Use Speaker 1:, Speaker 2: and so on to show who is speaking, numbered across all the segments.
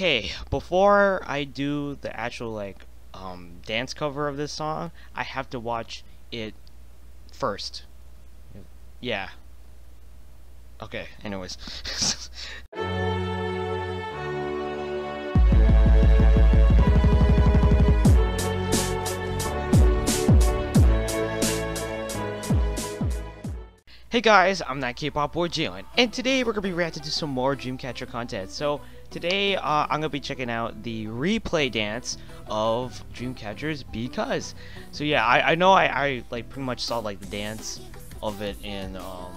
Speaker 1: Okay, before I do the actual like um, dance cover of this song, I have to watch it first. Yeah. Okay, anyways. Hey guys, I'm that K-pop boy Jaylen, and today we're gonna be reacting to some more Dreamcatcher content. So today uh, I'm gonna be checking out the relay dance of Dreamcatcher's Because. So yeah, I, I know I, I like pretty much saw like the dance of it in um,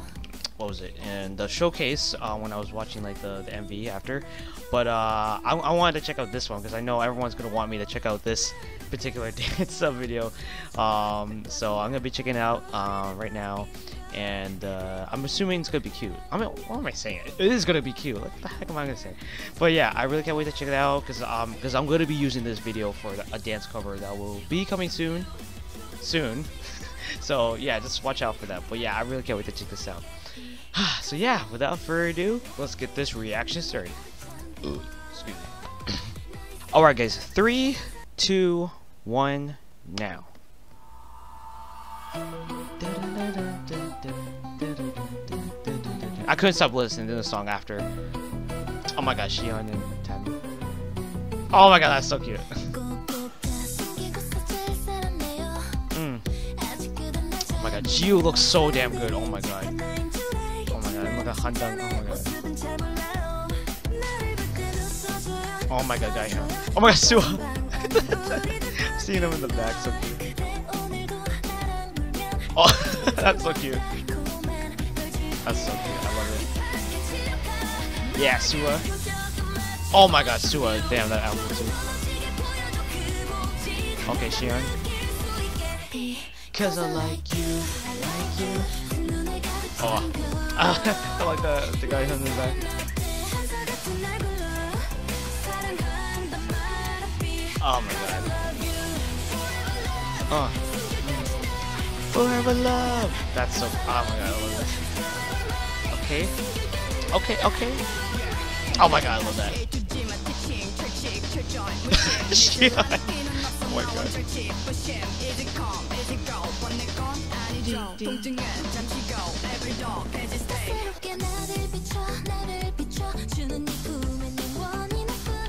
Speaker 1: what was it in the showcase uh, when I was watching like the, the MV after, but uh, I, I wanted to check out this one because I know everyone's gonna want me to check out this particular dance sub video. Um, so I'm gonna be checking out uh, right now and uh, I'm assuming it's gonna be cute. I mean, what am I saying? It is gonna be cute. What the heck am I gonna say? But yeah, I really can't wait to check it out because um because I'm gonna be using this video for a dance cover that will be coming soon, soon. so yeah, just watch out for that. But yeah, I really can't wait to check this out. so yeah, without further ado, let's get this reaction started. Excuse me. All right, guys. Three, two, one, now. Couldn't stop listening to the song after. Oh my god, Siyeon and Tammy. Oh my god, that's so cute. mm. Oh my god, Jiu looks so damn good. Oh my god. Oh my god, look at Handong. Oh my god. Oh my god, Gaia. Oh my god, Sua. Seeing him in the back, so cute. Oh, that's so cute. That's so cute. I love it. Yeah, Sua. Oh my god, Sua. Damn, that album too. Okay, Sharon. Cause I like you, like you. Oh, I like the, the guy in the back. Oh my god. Oh. Forever love. That's so. Oh my god, I love that. Okay. Okay, okay. Oh my god, I love that. Oh my god.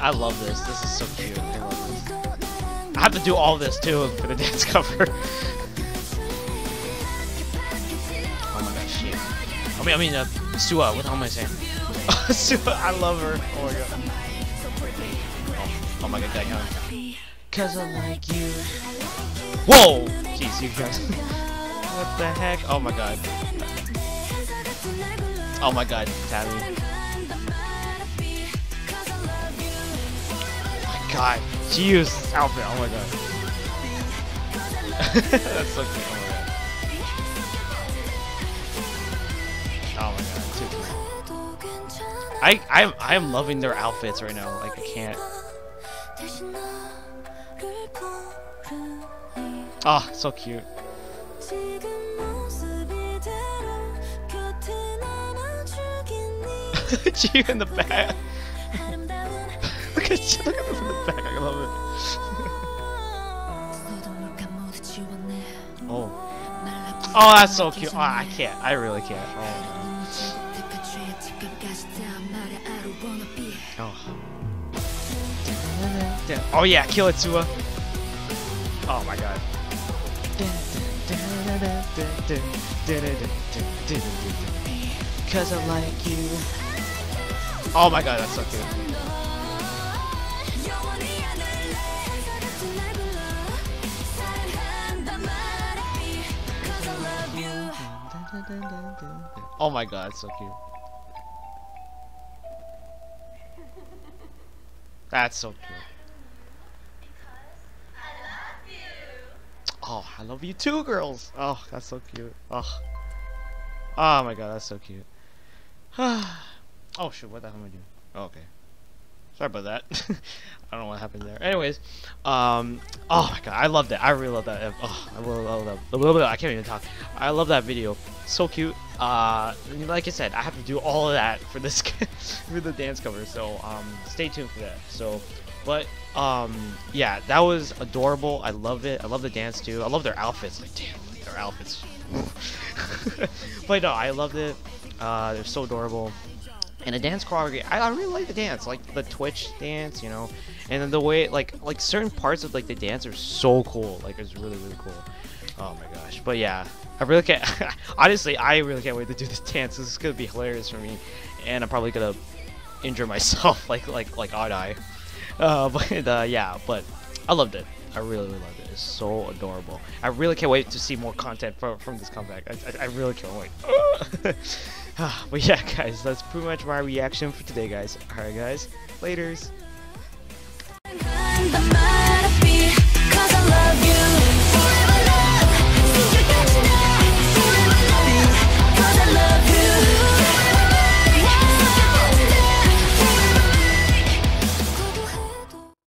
Speaker 1: I love this. This is so cute. I love this. I have to do all this too for the dance cover. oh my god, shit. I mean, I mean, uh, Sua. What am I saying? Sua, I love her. Oh my god. Oh, oh my god, Daehyun. Cause I like you. Whoa! Jeez, you guys. what the heck? Oh my god. Oh my god, Tabby. Oh my god. Jiu's outfit. Oh my god. That's so cute. Too. I I'm I'm loving their outfits right now. Like I can't. Oh, so cute. Jiu in the back. look at look at this in the back. I love it. oh. Oh, that's so cute. Oh, I can't. I really can't. Oh. Oh. Oh yeah, kill it, Sua. Oh my god. Cause I like you. Oh my god, that's so cute. Oh my god, so cute. That's so cute. Oh, I love you too, girls. Oh, that's so cute. Oh. Oh my god, that's so cute. oh shoot, what the hell am I doing? Oh, okay. Sorry about that. I don't know what happened there. Anyways, um, oh my god, I love that. I really love that. Oh, I really love that. A little bit. I can't even talk. I love that video. So cute. Uh, like I said, I have to do all of that for this for the dance cover. So um, stay tuned for that. So, but um, yeah, that was adorable. I love it. I love the dance too. I love their outfits. Like damn, their outfits. but no, I loved it. Uh, they're so adorable. And the dance choreography, I, I really like the dance, like the Twitch dance, you know, and then the way, like, like certain parts of like the dance are so cool, like it's really really cool. Oh my gosh, but yeah, I really can't. honestly, I really can't wait to do this dance. This is gonna be hilarious for me, and I'm probably gonna injure myself, like like like odd eye. Uh, but uh, yeah, but I loved it. I really, really loved it. It's so adorable. I really can't wait to see more content from, from this comeback. I, I, I really can't wait. but yeah, guys, that's pretty much my reaction for today, guys. Alright, guys. Laters. I love you